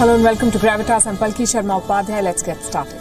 Hello and welcome to Gravitas. I'm Palki Sharma Upadhyay. Let's get started.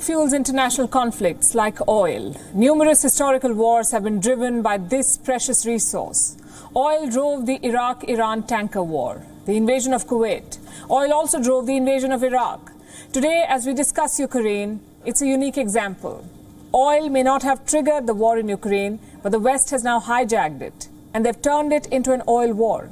Fuels international conflicts like oil. Numerous historical wars have been driven by this precious resource. Oil drove the Iraq Iran tanker war, the invasion of Kuwait. Oil also drove the invasion of Iraq. Today, as we discuss Ukraine, it's a unique example. Oil may not have triggered the war in Ukraine, but the West has now hijacked it, and they've turned it into an oil war.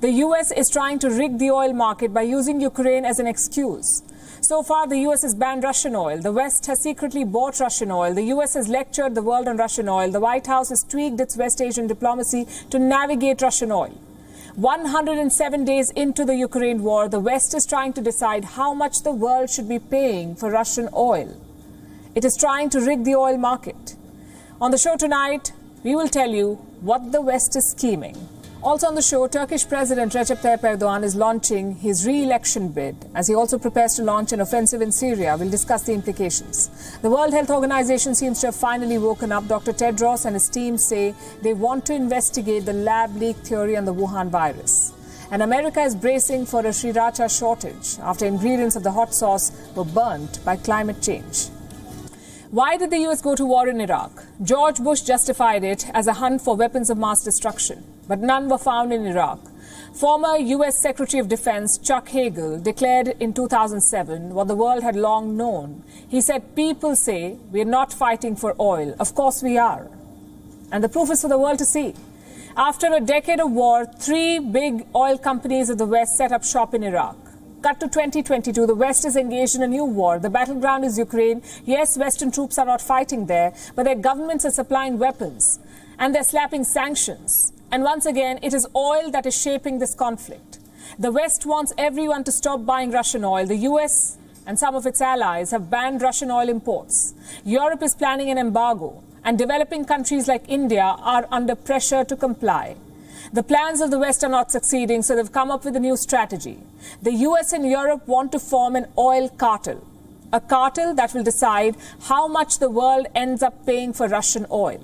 The US is trying to rig the oil market by using Ukraine as an excuse. So far, the US has banned Russian oil. The West has secretly bought Russian oil. The US has lectured the world on Russian oil. The White House has tweaked its West Asian diplomacy to navigate Russian oil. 107 days into the Ukraine war, the West is trying to decide how much the world should be paying for Russian oil. It is trying to rig the oil market. On the show tonight, we will tell you what the West is scheming. Also on the show, Turkish President Recep Tayyip Erdogan is launching his re-election bid as he also prepares to launch an offensive in Syria. We'll discuss the implications. The World Health Organization seems to have finally woken up. Dr. Tedros and his team say they want to investigate the lab leak theory on the Wuhan virus. And America is bracing for a sriracha shortage after ingredients of the hot sauce were burnt by climate change. Why did the US go to war in Iraq? George Bush justified it as a hunt for weapons of mass destruction, but none were found in Iraq. Former US Secretary of Defense Chuck Hagel declared in 2007 what the world had long known. He said, People say we're not fighting for oil. Of course we are. And the proof is for the world to see. After a decade of war, three big oil companies of the West set up shop in Iraq. Cut to 2022, the West is engaged in a new war. The battleground is Ukraine. Yes, Western troops are not fighting there, but their governments are supplying weapons and they're slapping sanctions. And once again, it is oil that is shaping this conflict. The West wants everyone to stop buying Russian oil. The US and some of its allies have banned Russian oil imports. Europe is planning an embargo, and developing countries like India are under pressure to comply. The plans of the West are not succeeding, so they've come up with a new strategy. The US and Europe want to form an oil cartel, a cartel that will decide how much the world ends up paying for Russian oil.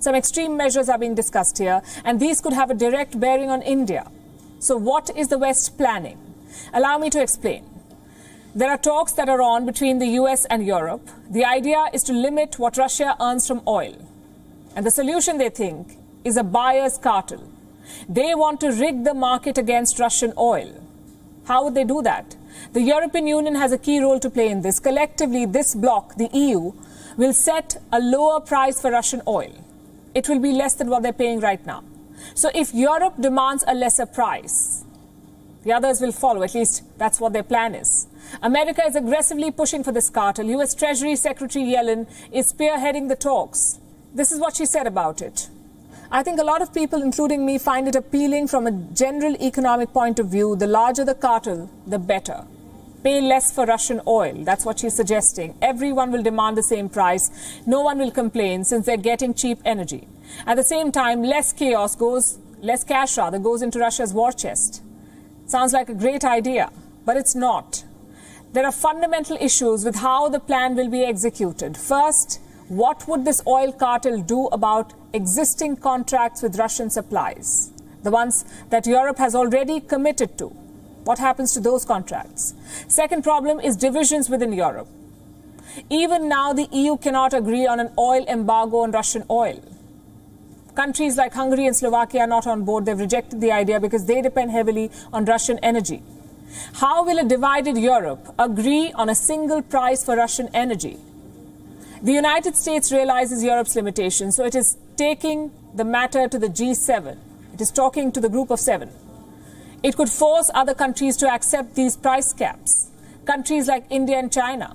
Some extreme measures are being discussed here, and these could have a direct bearing on India. So, what is the West planning? Allow me to explain. There are talks that are on between the US and Europe. The idea is to limit what Russia earns from oil. And the solution, they think, is a buyer's cartel. They want to rig the market against Russian oil. How would they do that? The European Union has a key role to play in this. Collectively, this bloc, the EU, will set a lower price for Russian oil. It will be less than what they're paying right now. So if Europe demands a lesser price, the others will follow. At least that's what their plan is. America is aggressively pushing for this cartel. U.S. Treasury Secretary Yellen is spearheading the talks. This is what she said about it. I think a lot of people, including me, find it appealing from a general economic point of view. The larger the cartel, the better. Pay less for Russian oil. That's what she's suggesting. Everyone will demand the same price. No one will complain since they're getting cheap energy. At the same time, less chaos goes, less cash rather, goes into Russia's war chest. Sounds like a great idea, but it's not. There are fundamental issues with how the plan will be executed. First, what would this oil cartel do about existing contracts with Russian supplies? The ones that Europe has already committed to. What happens to those contracts? Second problem is divisions within Europe. Even now, the EU cannot agree on an oil embargo on Russian oil. Countries like Hungary and Slovakia are not on board. They've rejected the idea because they depend heavily on Russian energy. How will a divided Europe agree on a single price for Russian energy? The United States realizes Europe's limitations, so it is taking the matter to the G7. It is talking to the group of seven. It could force other countries to accept these price caps. countries like India and China?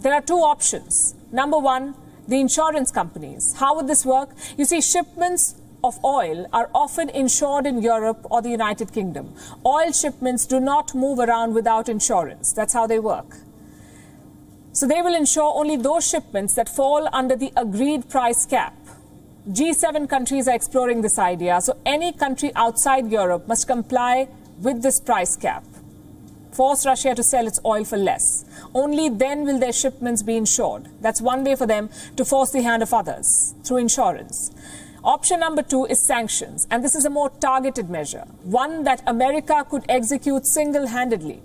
There are two options. Number one, the insurance companies. How would this work? You see, shipments of oil are often insured in Europe or the United Kingdom. Oil shipments do not move around without insurance. That's how they work. So they will insure only those shipments that fall under the agreed price cap. G7 countries are exploring this idea. So any country outside Europe must comply with this price cap. Force Russia to sell its oil for less. Only then will their shipments be insured. That's one way for them to force the hand of others through insurance. Option number two is sanctions, and this is a more targeted measure, one that America could execute single handedly.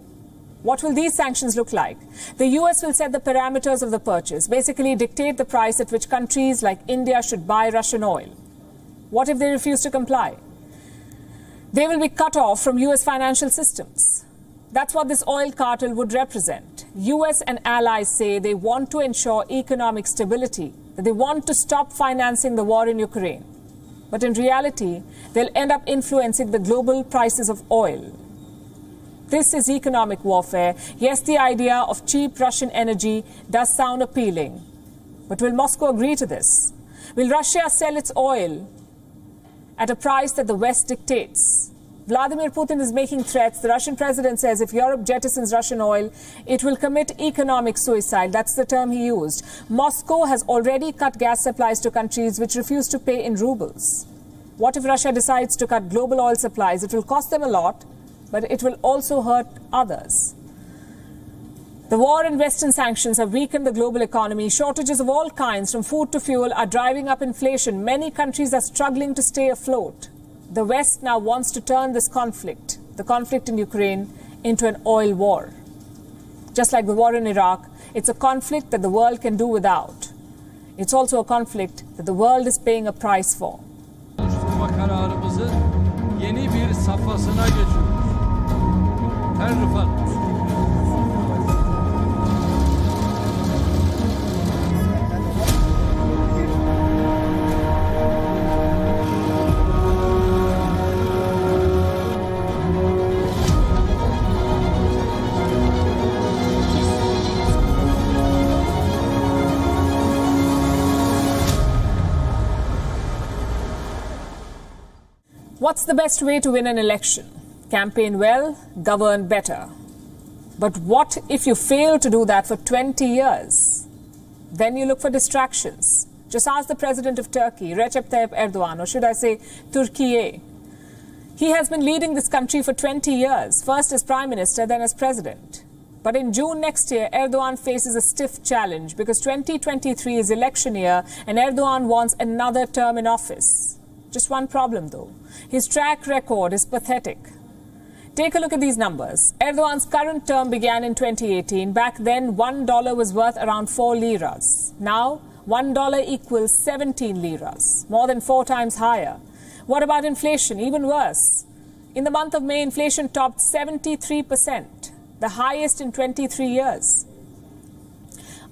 What will these sanctions look like? The US will set the parameters of the purchase, basically dictate the price at which countries like India should buy Russian oil. What if they refuse to comply? They will be cut off from US financial systems. That's what this oil cartel would represent. US and allies say they want to ensure economic stability, that they want to stop financing the war in Ukraine. But in reality, they'll end up influencing the global prices of oil. This is economic warfare. Yes, the idea of cheap Russian energy does sound appealing. But will Moscow agree to this? Will Russia sell its oil at a price that the West dictates? Vladimir Putin is making threats. The Russian president says if Europe jettisons Russian oil, it will commit economic suicide. That's the term he used. Moscow has already cut gas supplies to countries which refuse to pay in rubles. What if Russia decides to cut global oil supplies? It will cost them a lot, but it will also hurt others. The war and Western sanctions have weakened the global economy. Shortages of all kinds, from food to fuel, are driving up inflation. Many countries are struggling to stay afloat the West now wants to turn this conflict, the conflict in Ukraine, into an oil war. Just like the war in Iraq, it's a conflict that the world can do without. It's also a conflict that the world is paying a price for. What's the best way to win an election? Campaign well, govern better. But what if you fail to do that for 20 years? Then you look for distractions. Just ask the president of Turkey, Recep Tayyip Erdogan, or should I say Turkiye. He has been leading this country for 20 years, first as prime minister, then as president. But in June next year, Erdogan faces a stiff challenge because 2023 is election year and Erdogan wants another term in office. Just one problem though. His track record is pathetic. Take a look at these numbers. Erdogan's current term began in 2018. Back then, $1 was worth around 4 liras. Now, $1 equals 17 liras, more than four times higher. What about inflation? Even worse. In the month of May, inflation topped 73%, the highest in 23 years.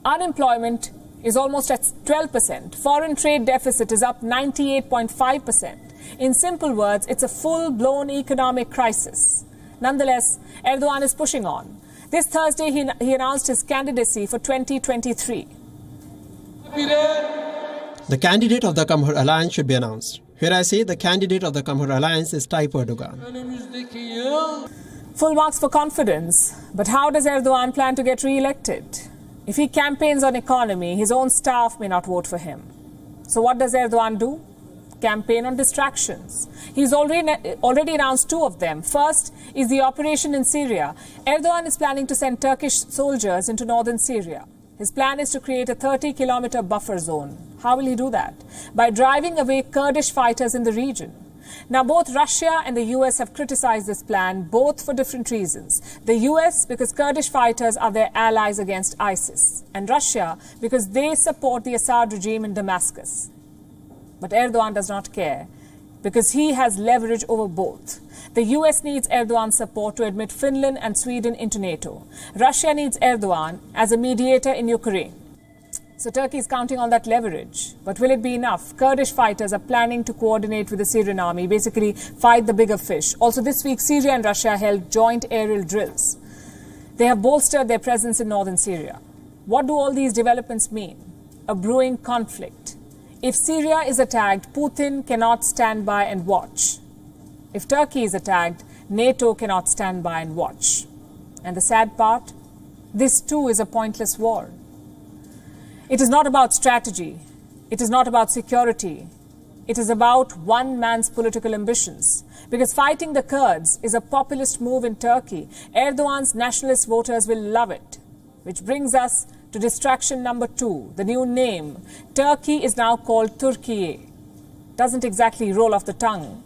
Unemployment is almost at 12%. Foreign trade deficit is up 98.5%. In simple words, it's a full blown economic crisis. Nonetheless, Erdogan is pushing on. This Thursday, he, he announced his candidacy for 2023. The candidate of the Cumhur Alliance should be announced. Here I say the candidate of the Cumhur Alliance is Tayyip Erdogan. Full marks for confidence. But how does Erdogan plan to get re elected? If he campaigns on economy, his own staff may not vote for him. So what does Erdogan do? Campaign on distractions. He's already, already announced two of them. First is the operation in Syria. Erdogan is planning to send Turkish soldiers into northern Syria. His plan is to create a 30 kilometer buffer zone. How will he do that? By driving away Kurdish fighters in the region. Now, both Russia and the US have criticized this plan, both for different reasons. The US, because Kurdish fighters are their allies against ISIS, and Russia, because they support the Assad regime in Damascus. But Erdogan does not care, because he has leverage over both. The US needs Erdogan's support to admit Finland and Sweden into NATO. Russia needs Erdogan as a mediator in Ukraine. So Turkey is counting on that leverage. But will it be enough? Kurdish fighters are planning to coordinate with the Syrian army, basically fight the bigger fish. Also this week, Syria and Russia held joint aerial drills. They have bolstered their presence in northern Syria. What do all these developments mean? A brewing conflict. If Syria is attacked, Putin cannot stand by and watch. If Turkey is attacked, NATO cannot stand by and watch. And the sad part? This too is a pointless war. It is not about strategy. It is not about security. It is about one man's political ambitions. Because fighting the Kurds is a populist move in Turkey. Erdogan's nationalist voters will love it. Which brings us to distraction number two, the new name. Turkey is now called Turkiye. Doesn't exactly roll off the tongue.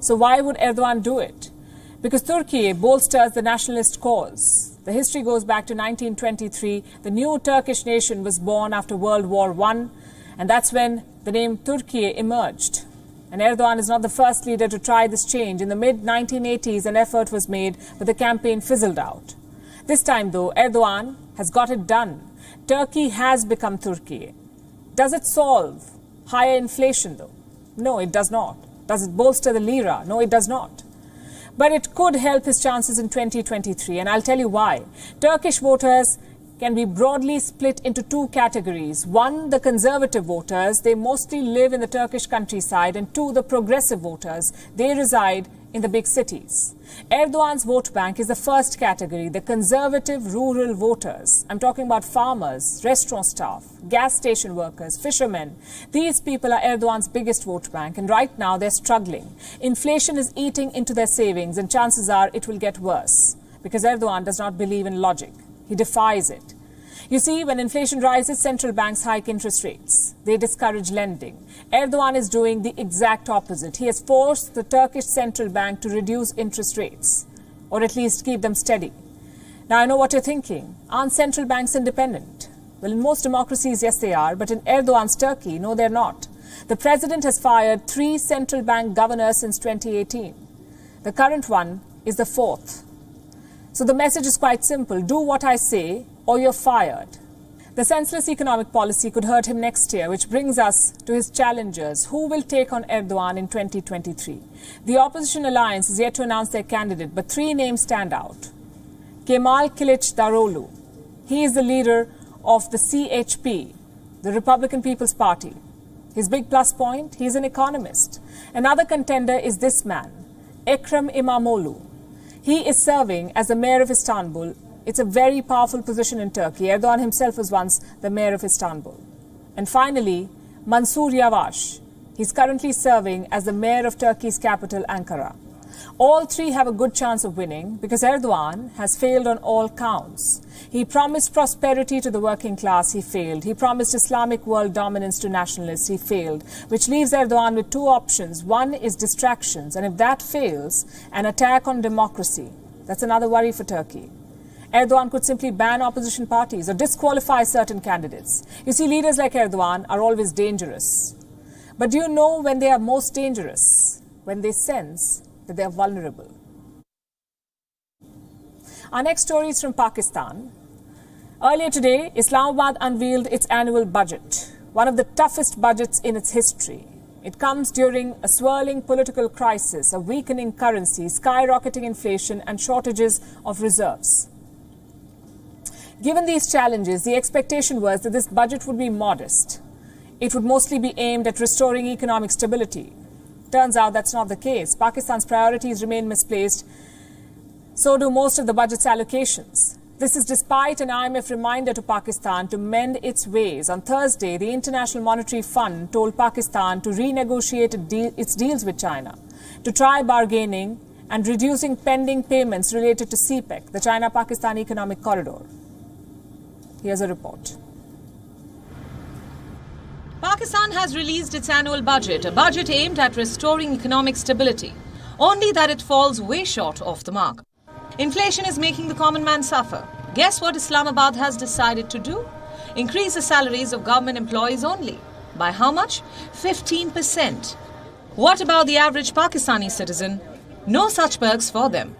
So why would Erdogan do it? Because Turkey bolsters the nationalist cause. The history goes back to 1923. The new Turkish nation was born after World War I, and that's when the name Turkey emerged. And Erdogan is not the first leader to try this change. In the mid 1980s, an effort was made, but the campaign fizzled out. This time, though, Erdogan has got it done. Turkey has become Turkiye. Does it solve higher inflation, though? No, it does not. Does it bolster the lira? No, it does not. But it could help his chances in 2023, and I'll tell you why. Turkish voters can be broadly split into two categories. One, the conservative voters, they mostly live in the Turkish countryside, and two, the progressive voters, they reside in the big cities. Erdogan's vote bank is the first category, the conservative rural voters. I'm talking about farmers, restaurant staff, gas station workers, fishermen. These people are Erdogan's biggest vote bank, and right now they're struggling. Inflation is eating into their savings, and chances are it will get worse because Erdogan does not believe in logic. He defies it. You see, when inflation rises, central banks hike interest rates. They discourage lending. Erdogan is doing the exact opposite. He has forced the Turkish central bank to reduce interest rates, or at least keep them steady. Now, I know what you're thinking. Aren't central banks independent? Well, in most democracies, yes, they are. But in Erdogan's Turkey, no, they're not. The president has fired three central bank governors since 2018. The current one is the fourth. So the message is quite simple. Do what I say or you're fired. The senseless economic policy could hurt him next year, which brings us to his challengers. Who will take on Erdogan in 2023? The opposition alliance is yet to announce their candidate, but three names stand out. Kemal Kılıçdaroğlu. He is the leader of the CHP, the Republican People's Party. His big plus point, he's an economist. Another contender is this man, Ekrem İmamoğlu. He is serving as the mayor of Istanbul it's a very powerful position in Turkey. Erdogan himself was once the mayor of Istanbul. And finally, Mansur Yavaş. He's currently serving as the mayor of Turkey's capital, Ankara. All three have a good chance of winning because Erdogan has failed on all counts. He promised prosperity to the working class, he failed. He promised Islamic world dominance to nationalists, he failed. Which leaves Erdogan with two options. One is distractions, and if that fails, an attack on democracy. That's another worry for Turkey. Erdogan could simply ban opposition parties or disqualify certain candidates. You see, leaders like Erdogan are always dangerous. But do you know when they are most dangerous? When they sense that they are vulnerable. Our next story is from Pakistan. Earlier today, Islamabad unveiled its annual budget, one of the toughest budgets in its history. It comes during a swirling political crisis, a weakening currency, skyrocketing inflation, and shortages of reserves. Given these challenges, the expectation was that this budget would be modest. It would mostly be aimed at restoring economic stability. Turns out that's not the case. Pakistan's priorities remain misplaced. So do most of the budget's allocations. This is despite an IMF reminder to Pakistan to mend its ways. On Thursday, the International Monetary Fund told Pakistan to renegotiate its deals with China, to try bargaining and reducing pending payments related to CPEC, the China Pakistan Economic Corridor. Here's a report. Pakistan has released its annual budget, a budget aimed at restoring economic stability, only that it falls way short of the mark. Inflation is making the common man suffer. Guess what Islamabad has decided to do? Increase the salaries of government employees only. By how much? 15%. What about the average Pakistani citizen? No such perks for them.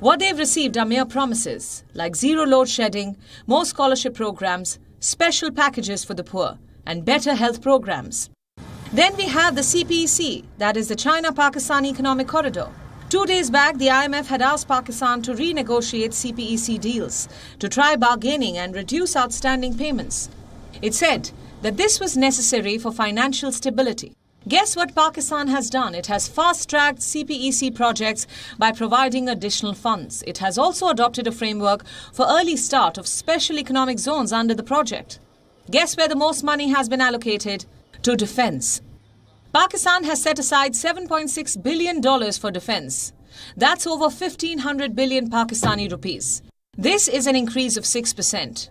What they've received are mere promises, like zero load shedding, more scholarship programs, special packages for the poor, and better health programs. Then we have the CPEC, that is the China Pakistan Economic Corridor. Two days back, the IMF had asked Pakistan to renegotiate CPEC deals to try bargaining and reduce outstanding payments. It said that this was necessary for financial stability. Guess what Pakistan has done? It has fast tracked CPEC projects by providing additional funds. It has also adopted a framework for early start of special economic zones under the project. Guess where the most money has been allocated? To defense. Pakistan has set aside $7.6 billion for defense. That's over 1500 billion Pakistani rupees. This is an increase of 6%.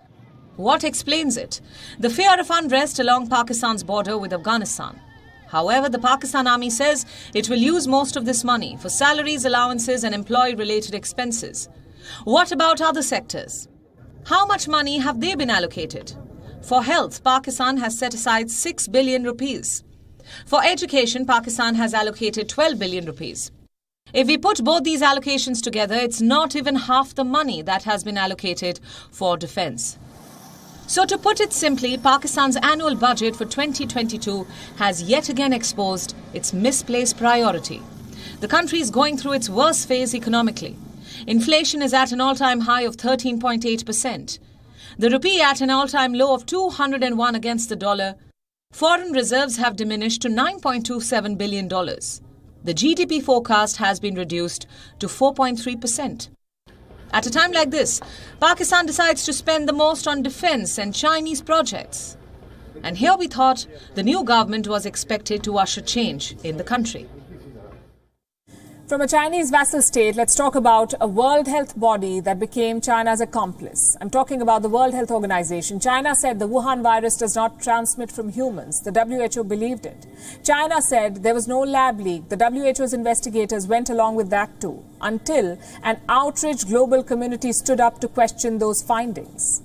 What explains it? The fear of unrest along Pakistan's border with Afghanistan. However, the Pakistan Army says it will use most of this money for salaries, allowances, and employee related expenses. What about other sectors? How much money have they been allocated? For health, Pakistan has set aside 6 billion rupees. For education, Pakistan has allocated 12 billion rupees. If we put both these allocations together, it's not even half the money that has been allocated for defense. So, to put it simply, Pakistan's annual budget for 2022 has yet again exposed its misplaced priority. The country is going through its worst phase economically. Inflation is at an all time high of 13.8%. The rupee at an all time low of 201 against the dollar. Foreign reserves have diminished to $9.27 billion. The GDP forecast has been reduced to 4.3%. At a time like this, Pakistan decides to spend the most on defense and Chinese projects. And here we thought the new government was expected to usher change in the country. From a Chinese vassal state, let's talk about a World Health body that became China's accomplice. I'm talking about the World Health Organization. China said the Wuhan virus does not transmit from humans. The WHO believed it. China said there was no lab leak. The WHO's investigators went along with that too, until an outraged global community stood up to question those findings.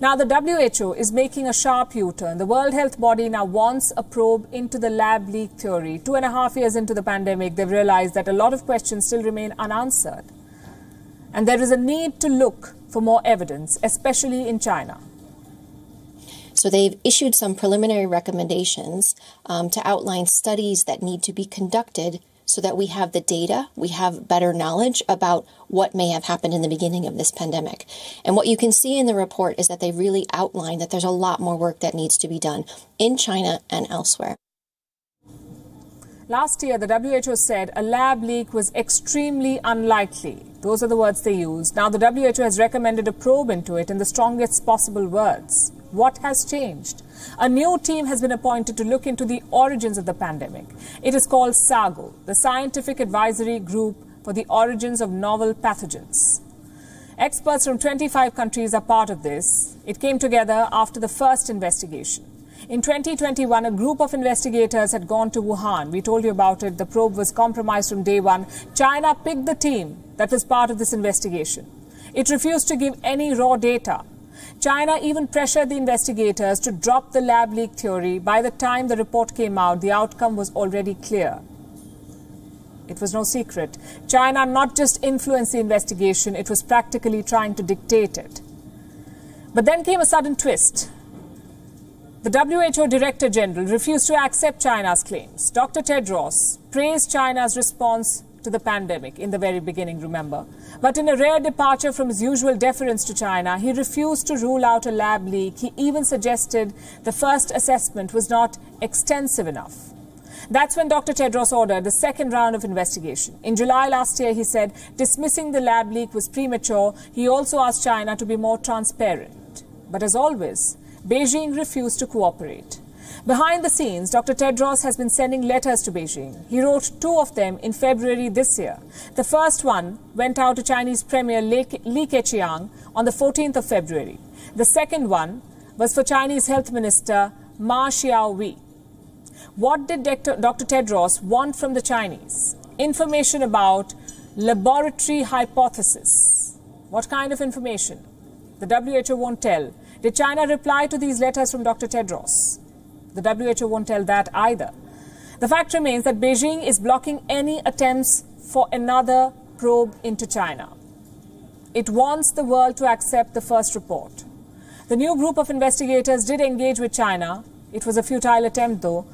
Now, the WHO is making a sharp U turn. The World Health Body now wants a probe into the lab leak theory. Two and a half years into the pandemic, they've realized that a lot of questions still remain unanswered. And there is a need to look for more evidence, especially in China. So they've issued some preliminary recommendations um, to outline studies that need to be conducted so that we have the data, we have better knowledge about what may have happened in the beginning of this pandemic. And what you can see in the report is that they really outline that there's a lot more work that needs to be done in China and elsewhere. Last year, the WHO said a lab leak was extremely unlikely. Those are the words they used. Now, the WHO has recommended a probe into it in the strongest possible words. What has changed? A new team has been appointed to look into the origins of the pandemic. It is called SAGO, the Scientific Advisory Group for the Origins of Novel Pathogens. Experts from 25 countries are part of this. It came together after the first investigation. In 2021, a group of investigators had gone to Wuhan. We told you about it. The probe was compromised from day one. China picked the team that was part of this investigation. It refused to give any raw data. China even pressured the investigators to drop the lab leak theory. By the time the report came out, the outcome was already clear. It was no secret. China not just influenced the investigation, it was practically trying to dictate it. But then came a sudden twist. The WHO Director General refused to accept China's claims. Dr. Tedros praised China's response to the pandemic in the very beginning, remember. But in a rare departure from his usual deference to China, he refused to rule out a lab leak. He even suggested the first assessment was not extensive enough. That's when Dr. Tedros ordered the second round of investigation. In July last year, he said dismissing the lab leak was premature. He also asked China to be more transparent. But as always, Beijing refused to cooperate. Behind the scenes, Dr. Tedros has been sending letters to Beijing. He wrote two of them in February this year. The first one went out to Chinese Premier Li Keqiang on the 14th of February. The second one was for Chinese Health Minister Ma Xiaowei. What did Dr. Tedros want from the Chinese? Information about laboratory hypothesis. What kind of information? The WHO won't tell. Did China reply to these letters from Dr. Tedros? The WHO won't tell that either. The fact remains that Beijing is blocking any attempts for another probe into China. It wants the world to accept the first report. The new group of investigators did engage with China. It was a futile attempt, though.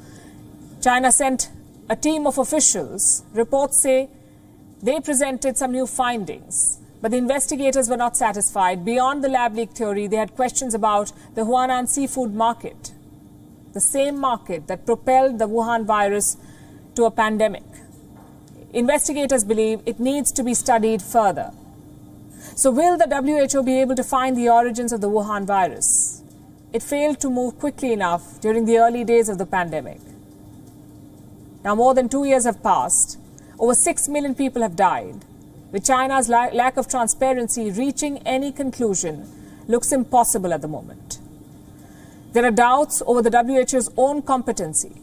China sent a team of officials. Reports say They presented some new findings. But the investigators were not satisfied. Beyond the lab leak theory, they had questions about the Huanan seafood market, the same market that propelled the Wuhan virus to a pandemic. Investigators believe it needs to be studied further. So, will the WHO be able to find the origins of the Wuhan virus? It failed to move quickly enough during the early days of the pandemic. Now, more than two years have passed. Over 6 million people have died. With China's la- lack of transparency, reaching any conclusion looks impossible at the moment. There are doubts over the WHO's own competency.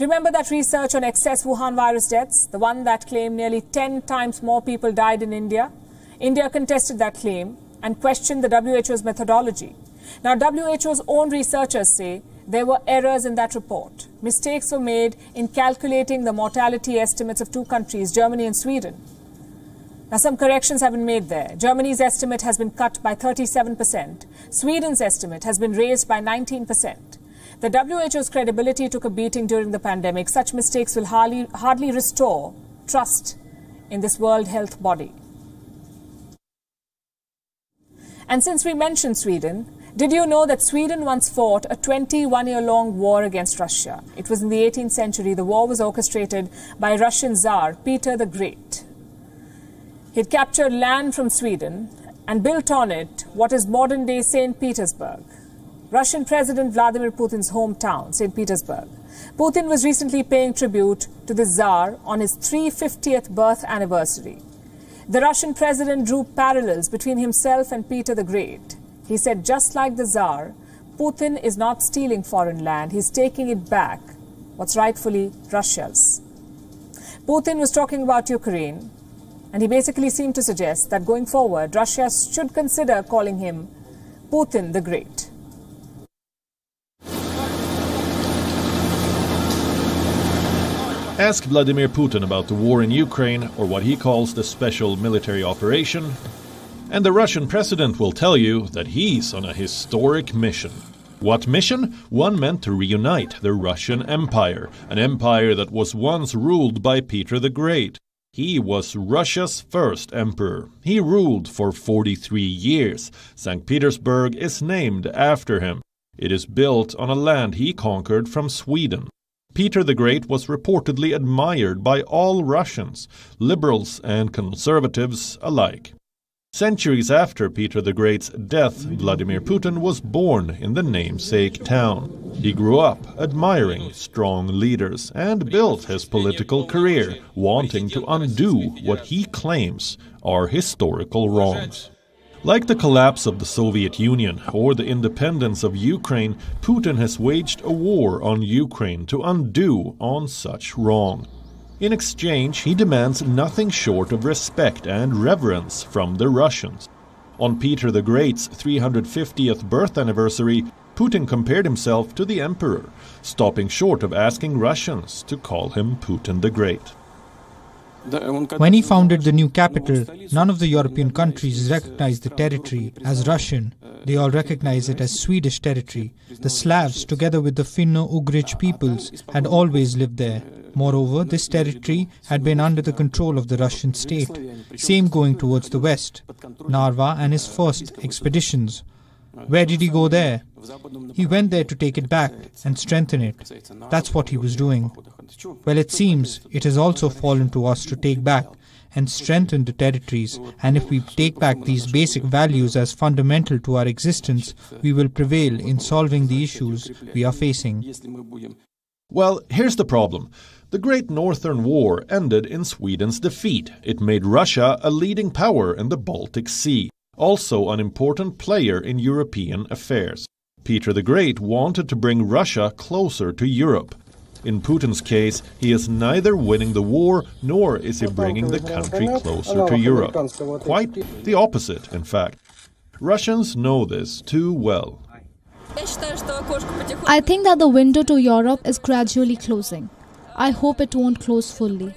Remember that research on excess Wuhan virus deaths, the one that claimed nearly 10 times more people died in India? India contested that claim and questioned the WHO's methodology. Now, WHO's own researchers say there were errors in that report. Mistakes were made in calculating the mortality estimates of two countries, Germany and Sweden. Now, some corrections have been made there. Germany's estimate has been cut by 37%. Sweden's estimate has been raised by 19%. The WHO's credibility took a beating during the pandemic. Such mistakes will hardly, hardly restore trust in this World Health body. And since we mentioned Sweden, did you know that Sweden once fought a 21 year long war against Russia? It was in the 18th century. The war was orchestrated by Russian Tsar Peter the Great. He captured land from Sweden and built on it what is modern day St. Petersburg. Russian President Vladimir Putin's hometown, St. Petersburg. Putin was recently paying tribute to the Tsar on his 350th birth anniversary. The Russian president drew parallels between himself and Peter the Great. He said, just like the Tsar, Putin is not stealing foreign land, he's taking it back, what's rightfully Russia's. Putin was talking about Ukraine, and he basically seemed to suggest that going forward, Russia should consider calling him Putin the Great. Ask Vladimir Putin about the war in Ukraine or what he calls the special military operation, and the Russian president will tell you that he's on a historic mission. What mission? One meant to reunite the Russian Empire, an empire that was once ruled by Peter the Great. He was Russia's first emperor. He ruled for 43 years. St. Petersburg is named after him. It is built on a land he conquered from Sweden. Peter the Great was reportedly admired by all Russians, liberals and conservatives alike. Centuries after Peter the Great's death, Vladimir Putin was born in the namesake town. He grew up admiring strong leaders and built his political career wanting to undo what he claims are historical wrongs. Like the collapse of the Soviet Union or the independence of Ukraine, Putin has waged a war on Ukraine to undo on such wrong. In exchange, he demands nothing short of respect and reverence from the Russians. On Peter the Great's 350th birth anniversary, Putin compared himself to the emperor, stopping short of asking Russians to call him Putin the Great. When he founded the new capital, none of the European countries recognized the territory as Russian. They all recognized it as Swedish territory. The Slavs, together with the Finno-Ugric peoples, had always lived there. Moreover, this territory had been under the control of the Russian state. Same going towards the west. Narva and his first expeditions. Where did he go there? He went there to take it back and strengthen it. That's what he was doing. Well, it seems it has also fallen to us to take back and strengthen the territories, and if we take back these basic values as fundamental to our existence, we will prevail in solving the issues we are facing. Well, here's the problem. The Great Northern War ended in Sweden's defeat. It made Russia a leading power in the Baltic Sea, also an important player in European affairs. Peter the Great wanted to bring Russia closer to Europe. In Putin's case, he is neither winning the war nor is he bringing the country closer to Europe. Quite the opposite, in fact. Russians know this too well. I think that the window to Europe is gradually closing. I hope it won't close fully.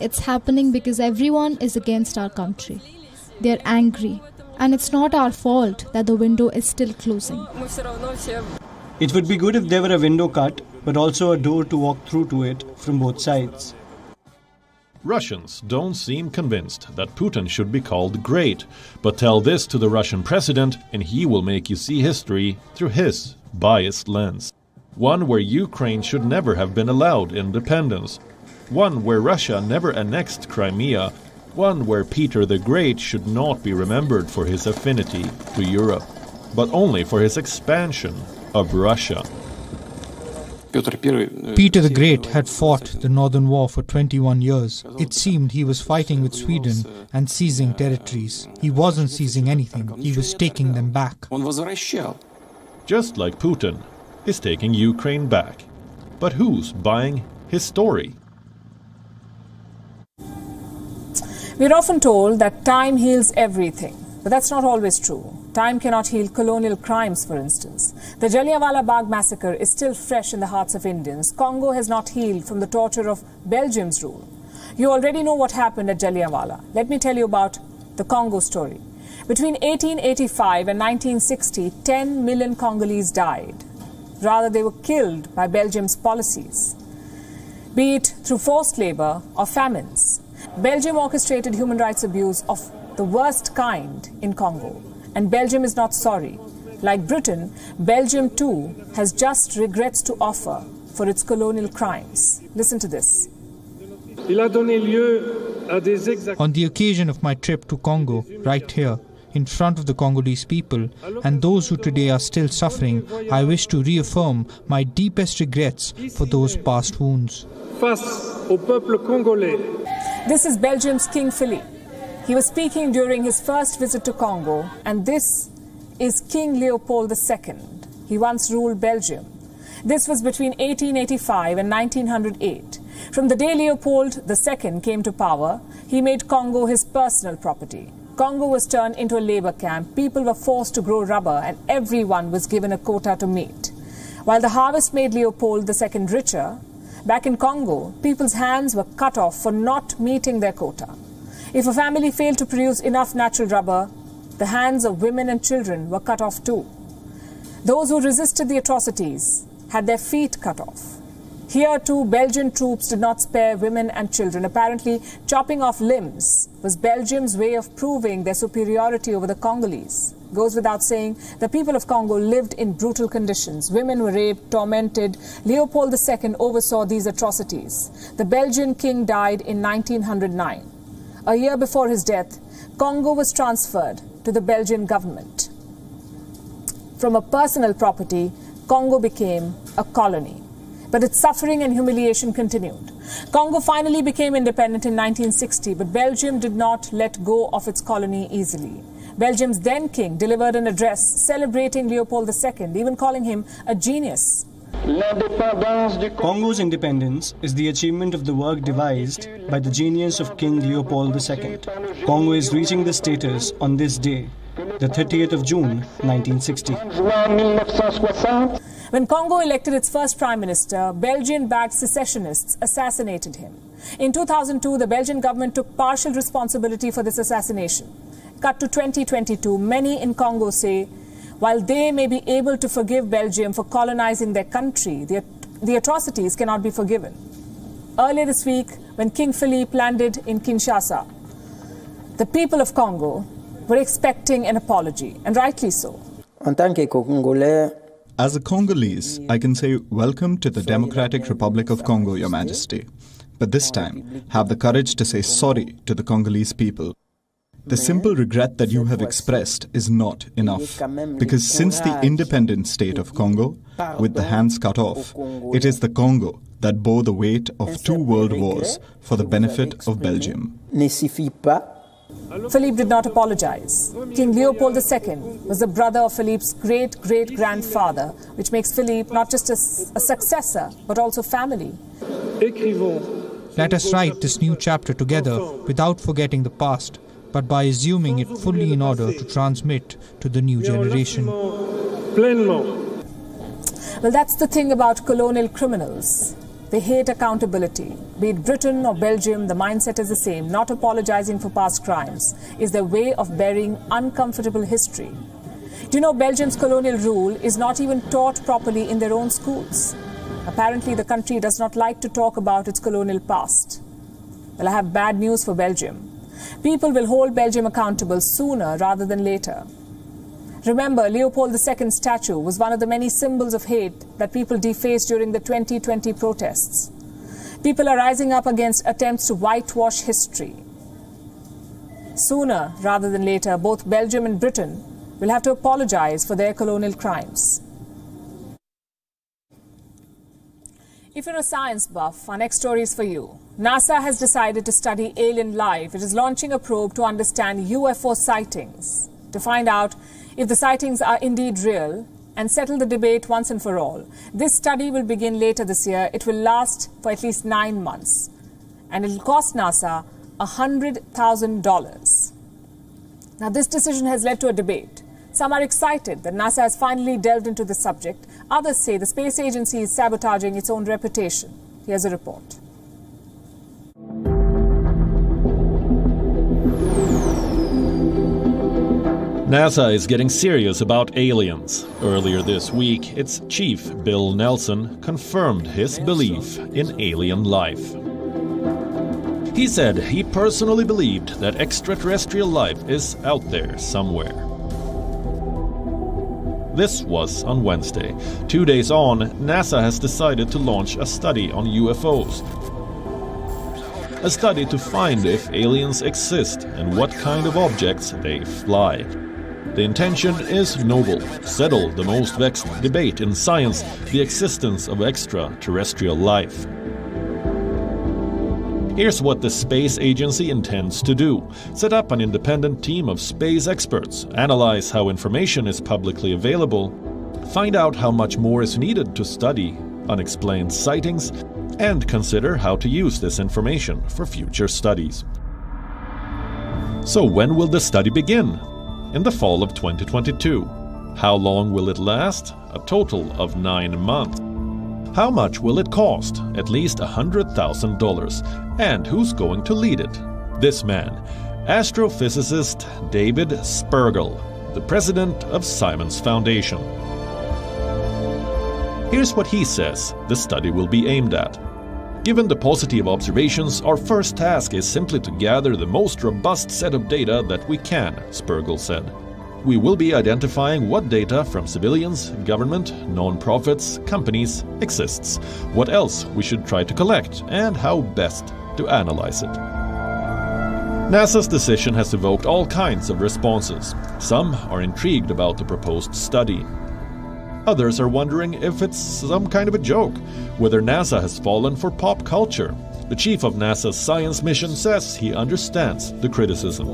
It's happening because everyone is against our country. They're angry, and it's not our fault that the window is still closing. It would be good if there were a window cut, but also a door to walk through to it from both sides. Russians don't seem convinced that Putin should be called great, but tell this to the Russian president and he will make you see history through his biased lens. One where Ukraine should never have been allowed independence. One where Russia never annexed Crimea. One where Peter the Great should not be remembered for his affinity to Europe, but only for his expansion of Russia. Peter the Great had fought the Northern War for 21 years. It seemed he was fighting with Sweden and seizing territories. He wasn't seizing anything, he was taking them back. Just like Putin is taking Ukraine back. But who's buying his story? We're often told that time heals everything, but that's not always true. Time cannot heal colonial crimes, for instance. The Jallianwala Bagh massacre is still fresh in the hearts of Indians. Congo has not healed from the torture of Belgium's rule. You already know what happened at Jallianwala. Let me tell you about the Congo story. Between 1885 and 1960, 10 million Congolese died. Rather, they were killed by Belgium's policies, be it through forced labor or famines. Belgium orchestrated human rights abuse of the worst kind in Congo and Belgium is not sorry. Like Britain, Belgium too has just regrets to offer for its colonial crimes. Listen to this. On the occasion of my trip to Congo, right here, in front of the Congolese people and those who today are still suffering, I wish to reaffirm my deepest regrets for those past wounds. This is Belgium's King Philippe. He was speaking during his first visit to Congo, and this is King Leopold II. He once ruled Belgium. This was between 1885 and 1908. From the day Leopold II came to power, he made Congo his personal property. Congo was turned into a labor camp. People were forced to grow rubber, and everyone was given a quota to meet. While the harvest made Leopold II richer, back in Congo, people's hands were cut off for not meeting their quota. If a family failed to produce enough natural rubber, the hands of women and children were cut off too. Those who resisted the atrocities had their feet cut off. Here too, Belgian troops did not spare women and children. Apparently, chopping off limbs was Belgium's way of proving their superiority over the Congolese. Goes without saying, the people of Congo lived in brutal conditions. Women were raped, tormented. Leopold II oversaw these atrocities. The Belgian king died in 1909. A year before his death, Congo was transferred to the Belgian government. From a personal property, Congo became a colony. But its suffering and humiliation continued. Congo finally became independent in 1960, but Belgium did not let go of its colony easily. Belgium's then king delivered an address celebrating Leopold II, even calling him a genius. Congo's independence is the achievement of the work devised by the genius of King Leopold II. Congo is reaching this status on this day, the 30th of June, 1960. When Congo elected its first prime minister, Belgian-backed secessionists assassinated him. In 2002, the Belgian government took partial responsibility for this assassination. Cut to 2022, many in Congo say while they may be able to forgive Belgium for colonizing their country, the, the atrocities cannot be forgiven. Earlier this week, when King Philippe landed in Kinshasa, the people of Congo were expecting an apology, and rightly so. As a Congolese, I can say, Welcome to the Democratic Republic of Congo, Your Majesty. But this time, have the courage to say sorry to the Congolese people. The simple regret that you have expressed is not enough, because since the independent state of Congo, with the hands cut off, it is the Congo that bore the weight of two world wars for the benefit of Belgium. Philippe did not apologize. King Leopold II was the brother of Philippe's great great grandfather, which makes Philippe not just a, a successor, but also family. Let us write this new chapter together without forgetting the past but by assuming it fully in order to transmit to the new generation. Well, that's the thing about colonial criminals. They hate accountability. Be it Britain or Belgium, the mindset is the same. Not apologizing for past crimes is their way of burying uncomfortable history. Do you know Belgium's colonial rule is not even taught properly in their own schools? Apparently, the country does not like to talk about its colonial past. Well, I have bad news for Belgium. People will hold Belgium accountable sooner rather than later. Remember, Leopold II's statue was one of the many symbols of hate that people defaced during the 2020 protests. People are rising up against attempts to whitewash history. Sooner rather than later, both Belgium and Britain will have to apologize for their colonial crimes. If you're a science buff, our next story is for you. NASA has decided to study alien life. It is launching a probe to understand UFO sightings to find out if the sightings are indeed real and settle the debate once and for all. This study will begin later this year. It will last for at least nine months. And it will cost NASA $100,000. Now, this decision has led to a debate. Some are excited that NASA has finally delved into the subject. Others say the space agency is sabotaging its own reputation. Here's a report. NASA is getting serious about aliens. Earlier this week, its chief, Bill Nelson, confirmed his belief in alien life. He said he personally believed that extraterrestrial life is out there somewhere. This was on Wednesday. Two days on, NASA has decided to launch a study on UFOs. A study to find if aliens exist and what kind of objects they fly. The intention is noble settle the most vexed debate in science the existence of extraterrestrial life. Here's what the space agency intends to do set up an independent team of space experts, analyze how information is publicly available, find out how much more is needed to study unexplained sightings, and consider how to use this information for future studies. So, when will the study begin? In the fall of 2022. How long will it last? A total of nine months. How much will it cost? At least $100,000. And who's going to lead it? This man, astrophysicist David Spergel, the president of Simons Foundation. Here's what he says the study will be aimed at. Given the positive observations, our first task is simply to gather the most robust set of data that we can, Spergel said. We will be identifying what data from civilians, government, non-profits, companies exists, what else we should try to collect, and how best to analyze it. NASA's decision has evoked all kinds of responses. Some are intrigued about the proposed study. Others are wondering if it's some kind of a joke, whether NASA has fallen for pop culture. The chief of NASA's science mission says he understands the criticism.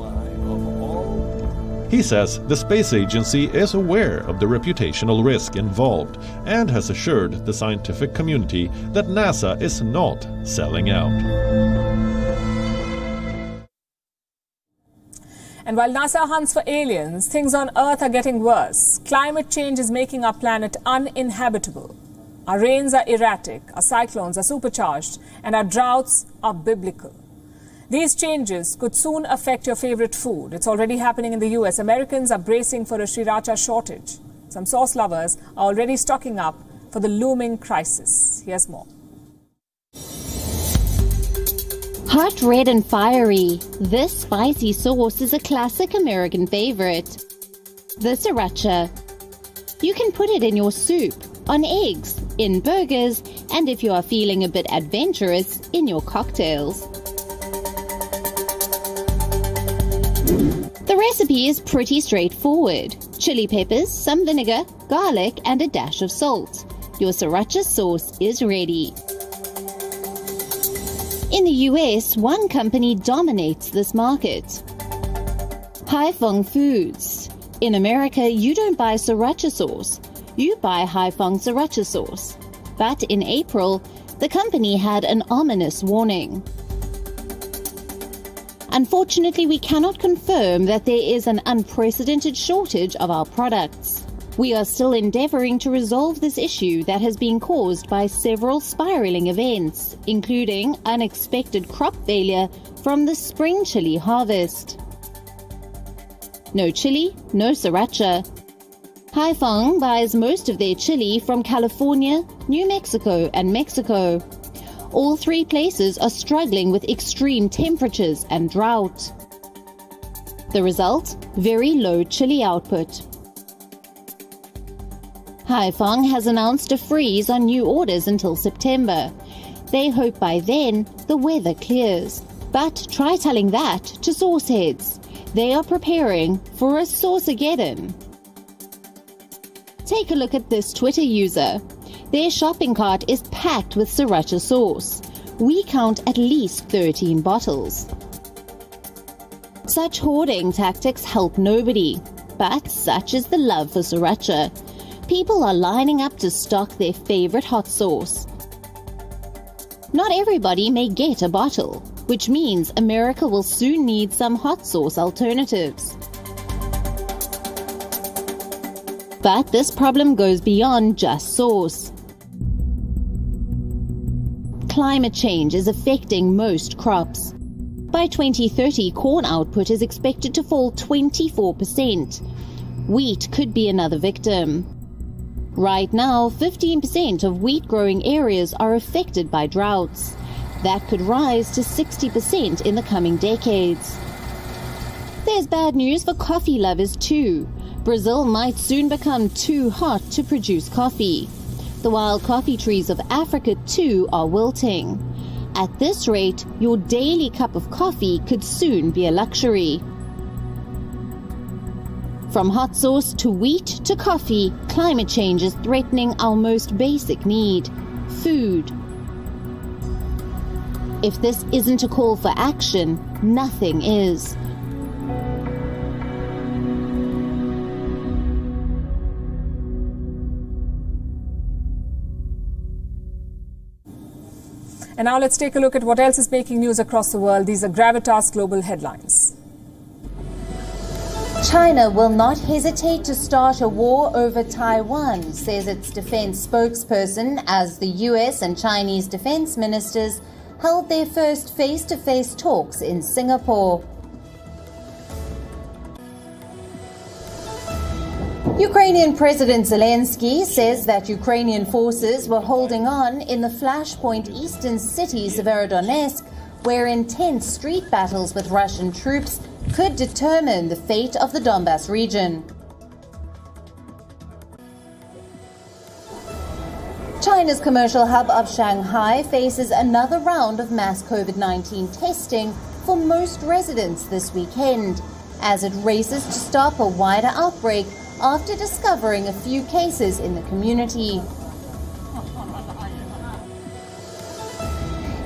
He says the space agency is aware of the reputational risk involved and has assured the scientific community that NASA is not selling out. And while NASA hunts for aliens, things on Earth are getting worse. Climate change is making our planet uninhabitable. Our rains are erratic, our cyclones are supercharged, and our droughts are biblical. These changes could soon affect your favorite food. It's already happening in the US. Americans are bracing for a sriracha shortage. Some sauce lovers are already stocking up for the looming crisis. Here's more. Hot, red, and fiery, this spicy sauce is a classic American favorite. The sriracha. You can put it in your soup, on eggs, in burgers, and if you are feeling a bit adventurous, in your cocktails. The recipe is pretty straightforward. Chili peppers, some vinegar, garlic, and a dash of salt. Your sriracha sauce is ready. In the US, one company dominates this market. Huy Fong Foods. In America, you don't buy sriracha sauce. You buy Huy Fong sriracha sauce. But in April, the company had an ominous warning. Unfortunately, we cannot confirm that there is an unprecedented shortage of our products. We are still endeavoring to resolve this issue that has been caused by several spiraling events, including unexpected crop failure from the spring chili harvest. No chili, no sriracha. Huy Fong buys most of their chili from California, New Mexico, and Mexico. All three places are struggling with extreme temperatures and drought. The result? Very low chili output. Huy Fong has announced a freeze on new orders until September. They hope by then the weather clears. But try telling that to sauceheads. They are preparing for a Sauceageddon. Take a look at this Twitter user. Their shopping cart is packed with sriracha sauce. We count at least 13 bottles. Such hoarding tactics help nobody, but such is the love for sriracha. People are lining up to stock their favorite hot sauce. Not everybody may get a bottle, which means America will soon need some hot sauce alternatives. But this problem goes beyond just sauce. Climate change is affecting most crops. By 2030, corn output is expected to fall 24%. Wheat could be another victim. Right now, 15% of wheat growing areas are affected by droughts. That could rise to 60% in the coming decades. There's bad news for coffee lovers too. Brazil might soon become too hot to produce coffee. The wild coffee trees of Africa too are wilting. At this rate, your daily cup of coffee could soon be a luxury. From hot sauce to wheat to coffee, climate change is threatening our most basic need food. If this isn't a call for action, nothing is. And now let's take a look at what else is making news across the world. These are Gravitas Global headlines. China will not hesitate to start a war over Taiwan, says its defense spokesperson, as the US and Chinese defense ministers held their first face to face talks in Singapore. Ukrainian President Zelensky says that Ukrainian forces were holding on in the flashpoint eastern city Severodonetsk, where intense street battles with Russian troops could determine the fate of the Donbass region. China's commercial hub of Shanghai faces another round of mass COVID 19 testing for most residents this weekend as it races to stop a wider outbreak after discovering a few cases in the community.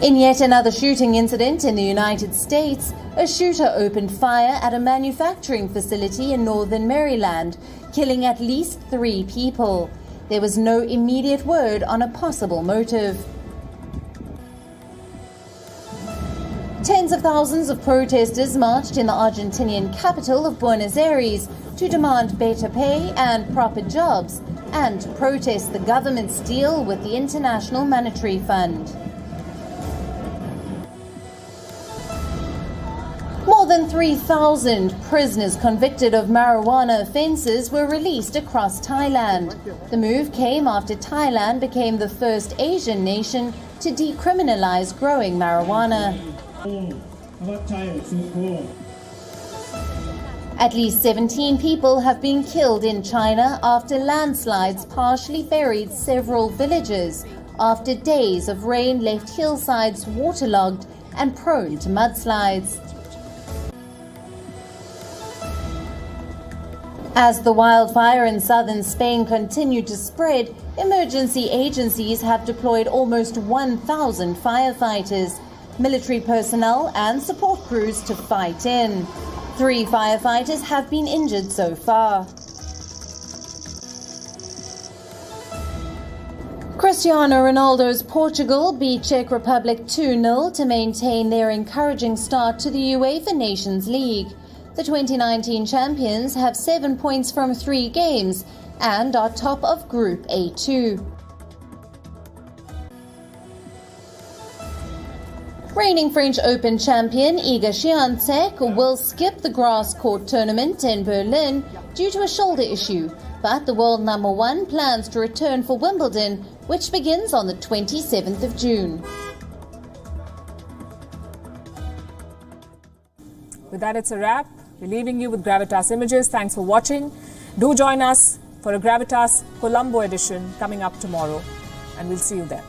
In yet another shooting incident in the United States, a shooter opened fire at a manufacturing facility in northern Maryland, killing at least three people. There was no immediate word on a possible motive. Tens of thousands of protesters marched in the Argentinian capital of Buenos Aires to demand better pay and proper jobs and protest the government's deal with the International Monetary Fund. More than 3,000 prisoners convicted of marijuana offences were released across Thailand. The move came after Thailand became the first Asian nation to decriminalise growing marijuana. At least 17 people have been killed in China after landslides partially buried several villages after days of rain left hillsides waterlogged and prone to mudslides. As the wildfire in southern Spain continued to spread, emergency agencies have deployed almost 1,000 firefighters military personnel and support crews to fight in. Three firefighters have been injured so far. Cristiano Ronaldo's Portugal beat Czech Republic 2-0 to maintain their encouraging start to the UEFA Nations League. The 2019 champions have seven points from three games and are top of Group A2. Reigning French Open champion Iga Swiatek will skip the grass court tournament in Berlin due to a shoulder issue, but the world number one plans to return for Wimbledon, which begins on the 27th of June. With that, it's a wrap. We're leaving you with Gravitas Images. Thanks for watching. Do join us for a Gravitas Colombo edition coming up tomorrow, and we'll see you there.